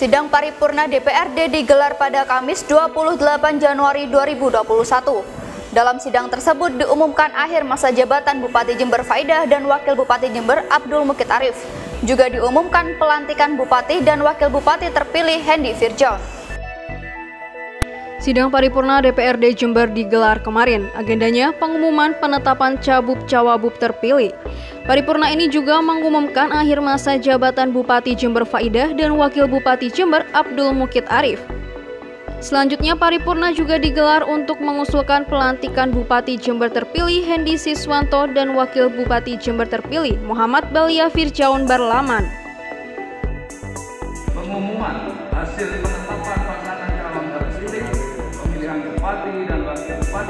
Sidang paripurna DPRD digelar pada Kamis 28 Januari 2021. Dalam sidang tersebut diumumkan akhir masa jabatan Bupati Jember Faidah dan Wakil Bupati Jember Abdul Mukit Arif. Juga diumumkan pelantikan Bupati dan Wakil Bupati terpilih Hendy Firjaun. Sidang paripurna DPRD Jember digelar kemarin. Agendanya pengumuman penetapan cabub cawabub terpilih. Paripurna ini juga mengumumkan akhir masa jabatan Bupati Jember Faidah dan Wakil Bupati Jember Abdul Mukit Arif. Selanjutnya paripurna juga digelar untuk mengusulkan pelantikan Bupati Jember terpilih Hendy Siswanto dan Wakil Bupati Jember terpilih Muhammad Balia Firjaun Barlaman. Pengumuman hasil penetapan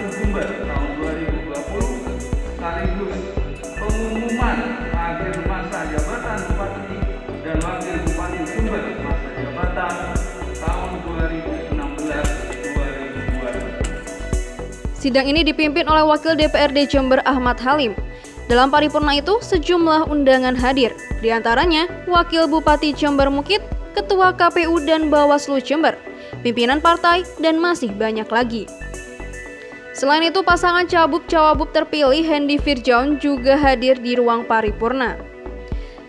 Jember tahun 2020 sekaligus pengumuman akhir masa jabatan Bupati dan Wakil Bupati Jember masa jabatan tahun 2016-2020. Sidang ini dipimpin oleh Wakil DPRD Jember Ahmad Halim. Dalam paripurna itu sejumlah undangan hadir, di antaranya Wakil Bupati Jember Mukit, Ketua KPU dan Bawaslu Jember, pimpinan partai, dan masih banyak lagi. Selain itu, pasangan cabub cawabub terpilih Hendy Firjaun juga hadir di ruang paripurna.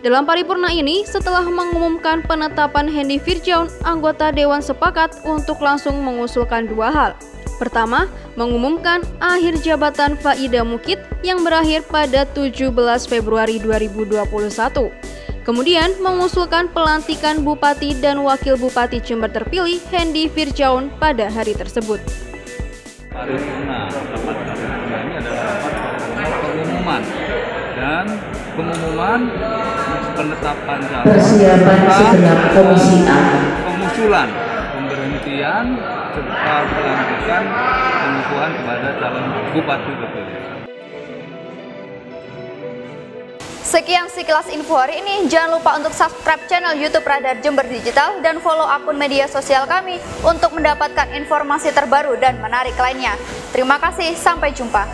Dalam paripurna ini, setelah mengumumkan penetapan Hendy Firjaun, anggota Dewan sepakat untuk langsung mengusulkan dua hal. Pertama, mengumumkan akhir jabatan Faida Mukit yang berakhir pada 17 Februari 2021. Kemudian mengusulkan pelantikan Bupati dan Wakil Bupati Jember terpilih Hendy Firjaun pada hari tersebut. Paripurna, rapat paripurna ini adalah rapat pengumuman dan pengumuman penetapan calon Persiapan segenap Komisi A. pengusulan pemberhentian serta pelantikan pengukuhan kepada calon bupati terpilih. Sekian sekilas info hari ini. Jangan lupa untuk subscribe channel YouTube Radar Jember Digital dan follow akun media sosial kami untuk mendapatkan informasi terbaru dan menarik lainnya. Terima kasih, sampai jumpa.